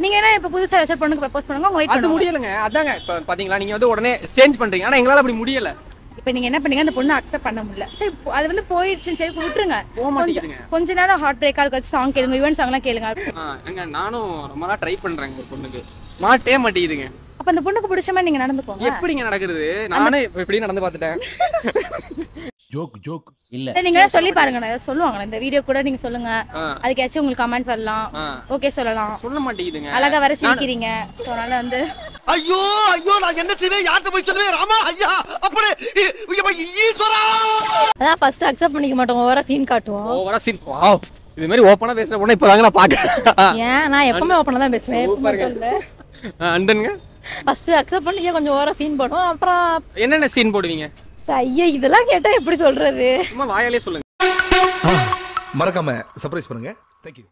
நீங்க என்ன இப்ப புதுசா ஏதாச்சும் பொண்ணுக்கு ப்ரப்போஸ் பண்ணுங்க உங்க வெயிட் அது பண்ணுங்க. முடியலங்க. அதாங்க. இப்ப பாத்தீங்களா நீங்க வந்து உடனே சேஞ்ச் பண்றீங்க. ஆனா எங்களால அப்படி முடியல. இப்ப நீங்க என்ன பண்ணீங்க அந்த பொண்ணு அக்செப்ட் பண்ண முடியல. சரி அது வந்து போயிடுச்சுன்னு சரி விட்டுருங்க. கொஞ்சம் கொஞ்ச நேரம் ஹார்ட் பிரேக்கா இருக்க சாங் கேளுங்க யுவன் சாங் எல்லாம் கேளுங்க. ஆ, ஏங்க நானும் ரொம்ப நாள் ட்ரை பண்றேங்க ஒரு பொண்ணுக்கு. மாட்டே மாட்டேங்குதுங்க. அப்ப அந்த பொண்ணுக்கு பிடிச்ச மாதிரி நீங்க நடந்துக்கோங்க. எப்படிங்க நடக்குது நானே இப்ப இப்படி நடந்து பார்த்துட்டேன். Joke joke. இல்ல. நீங்க சொல்லி பாருங்க சொல்லுவாங்க இந்த வீடியோ கூட நீங்க சொல்லுங்க. அதுக்காச்சும் உங்களுக்கு கமெண்ட் வரலாம். ஓகே சொல்லலாம். சொல்ல மாட்டேங்குதுங்க. அழகா வர சிரிக்கிறீங்க சோ அதனால வந்து ஐயோ ஐயோ நான் என்ன செய்வேன்? யார்கிட்ட போய் சொல்லுவேன்? ராமா ஐயா அப்படி ஈஸ்வரா! அதான் ஃபர்ஸ்ட் அக்செப்ட் பண்ணிக்க மாட்டோம் ஓவரா சீன் காட்டுவோம். ஓவரா சீன் வாவ் இது மாதிரி ஓப்பனா பேசுற பொண்ணு இப்பதாங்க நான் பாக்குறேன் ஏன்? நான் எப்பவுமே ஓப்பனா தான் பேசுவேன். சூப்பருங்க அண்டனுங்க ஃபர்ஸ்ட் அக்செப்ட் பண்ணிக்க கொஞ்சம் ஓவரா சீன் போடுவோம். அப்புறம் என்னென்ன சீன் போடுவீங்க? ஐயா இதெல்லாம் கேட்டா எப்படி சொல்றது? சும்மா வாயாலே சொல்லுங்க. மறக்காம சர்ப்ரைஸ் பண்ணுங்க. தேங்க்யூ